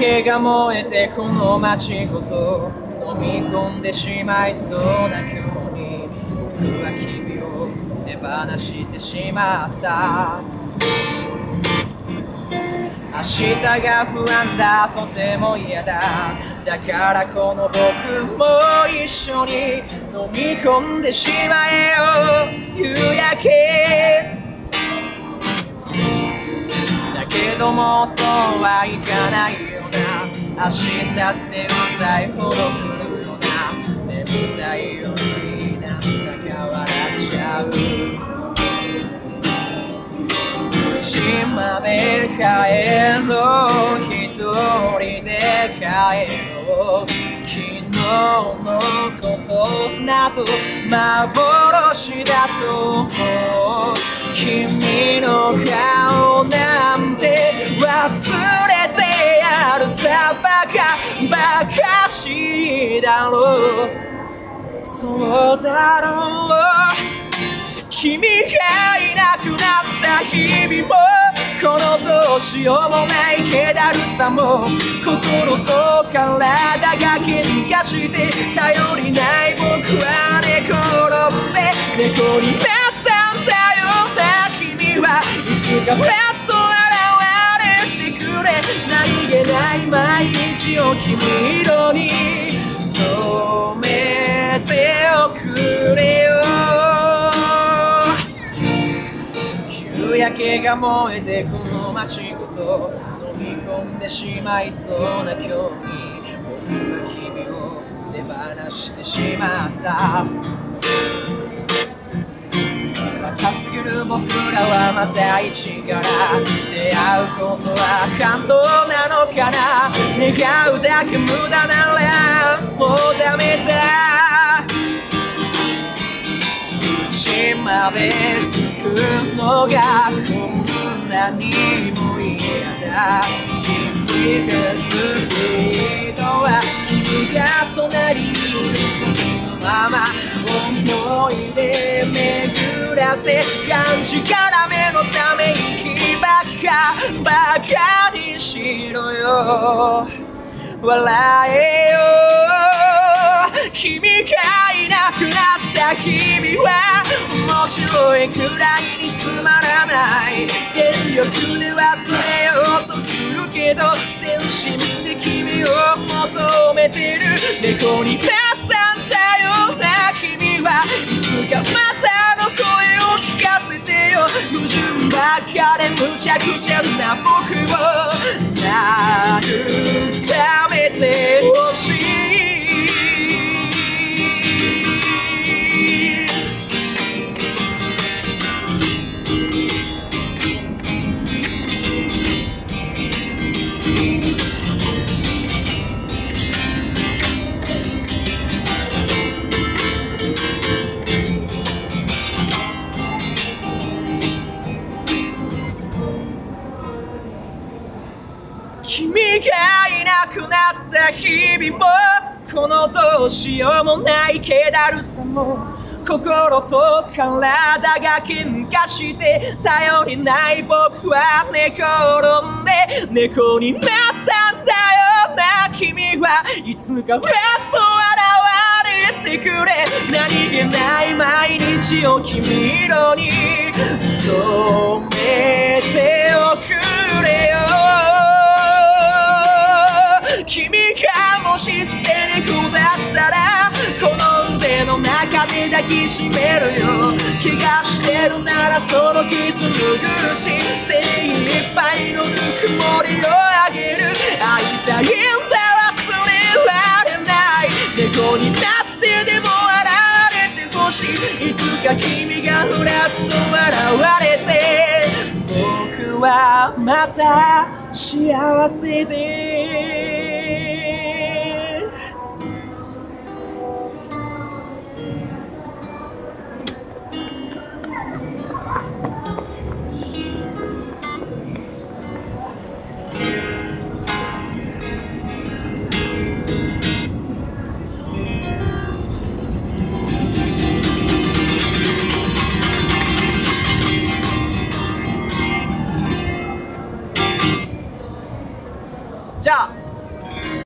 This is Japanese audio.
けが燃えてこの街ごと飲み込んでしまいそうな今日に僕は君を手放してしまった。明日が不安だとても嫌だ。だからこの僕も一緒に飲み込んでしまえよ。夕焼け。だけどもそうはいかないよ。明日ってうざいほど来るよな眠たいよ。うになんだか笑っちゃう島で帰ろう一人で帰ろう昨日のことなど幻だと思う君の顔なんて忘れだろう。そうだろう。君がいなくなった日々もこのどうしようもない気だるさも心と体が喧嘩して頼りない僕は寝転んで猫になったんだよな君はいつかふらっと現れてくれ。何気ない毎日を君色けが燃えてこの街ごと飲み込んでしまいそうな今日に僕は君を手放してしまった。若すぎる僕らはまた一から出会うことは感動なのかな？願うだけ無駄ならもうダメだ。家まで着くのがこんなにも嫌だ君がスピードは君が隣にいるまま思い出巡らせがんじがらめのため息ばっかバカにしろよ。笑えよ。君がいなくなった日々は面白いくらいにつまらない全力で忘れようとするけど全身で君を求めてる。猫になったんだよな君は。いつかまたの声を聞かせてよ。矛盾ばっかでむちゃくちゃな僕を慰めてほしい。君がいなくなった日々もこのどうしようもない気だるさも心と体が喧嘩して頼りない僕は寝転んで猫になったんだよな君は。いつかふっと現れてくれ。何気ない毎日を君色に抱きしめるよ。気がしてるならその傷拭うし精一杯のぬくもりをあげる。会いたいんだ忘れられない。猫になってでも現れてほしい。いつか君がふらっと笑われて。僕はまた幸せで。